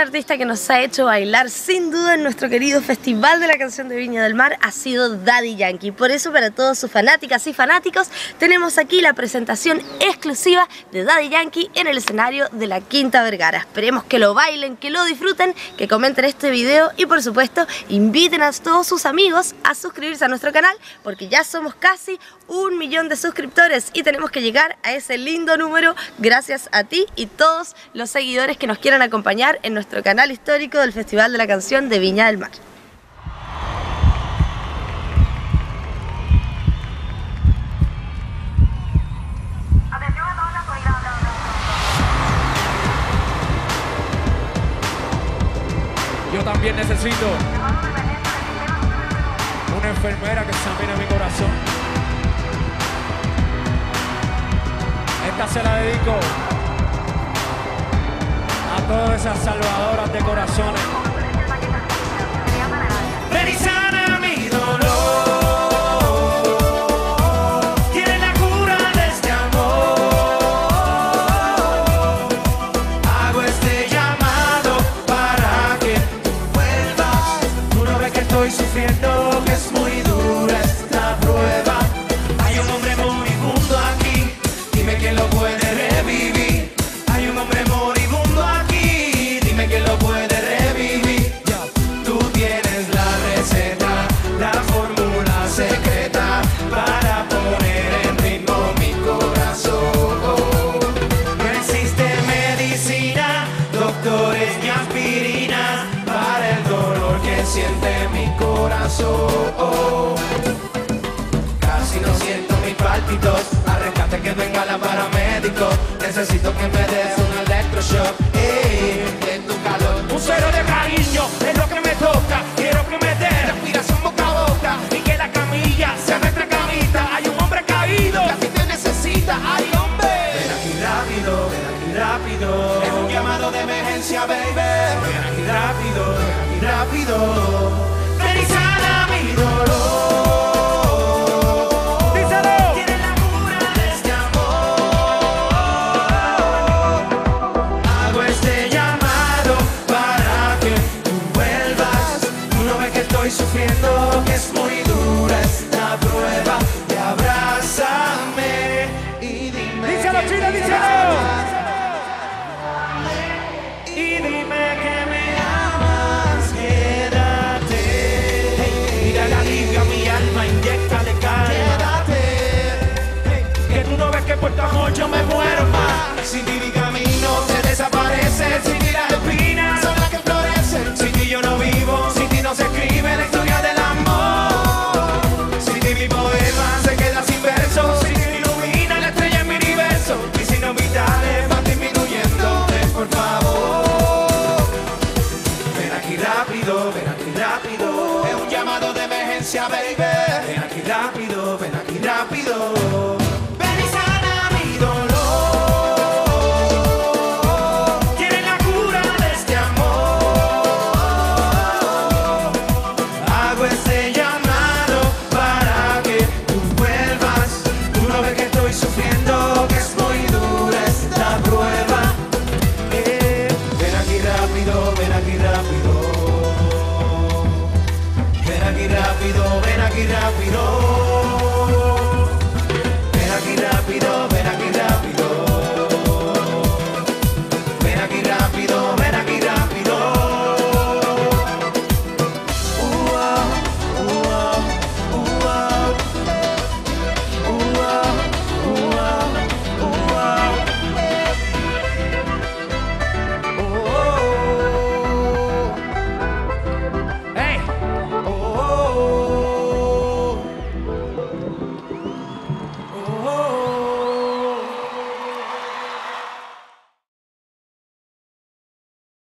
artista que nos ha hecho bailar sin duda en nuestro querido Festival de la Canción de Viña del Mar ha sido Daddy Yankee. Por eso para todos sus fanáticas y fanáticos tenemos aquí la presentación exclusiva de Daddy Yankee en el escenario de la Quinta Vergara. Esperemos que lo bailen, que lo disfruten, que comenten este video y por supuesto inviten a todos sus amigos a suscribirse a nuestro canal porque ya somos casi un millón de suscriptores y tenemos que llegar a ese lindo número gracias a ti y todos los seguidores que nos quieran acompañar en nuestro canal histórico del Festival de la Canción de Viña del Mar. Yo también necesito una enfermera que examine mi corazón. Esta se la dedico todas esas salvadoras de corazones. Corazón. Casi no siento mis pálpitos, arrescate que venga la paramédico. Necesito que me des un electroshock en tu calor. Un cero de cariño es lo que me toca. Quiero que me dé respiración boca a boca y que la camilla sea nuestra camita. Hay un hombre caído que a ti te necesita. Hay hombre. Ven aquí rápido, ven aquí rápido. Es un llamado de emergencia, baby. Ven aquí rápido, ven aquí rápido. Sin ti mi camino se desaparece. Sin ti las espinas son las que florecen. Sin ti yo no vivo, sin ti no se escribe la historia del amor. Sin ti mi poema se queda sin versos. Sin ti ilumina la estrella en mi universo. Y sin vitales van disminuyendo. Por favor. Ven aquí rápido, ven aquí rápido. Es un llamado de emergencia, baby. Ven aquí rápido, ven aquí rápido. Ven aquí rápido. Ven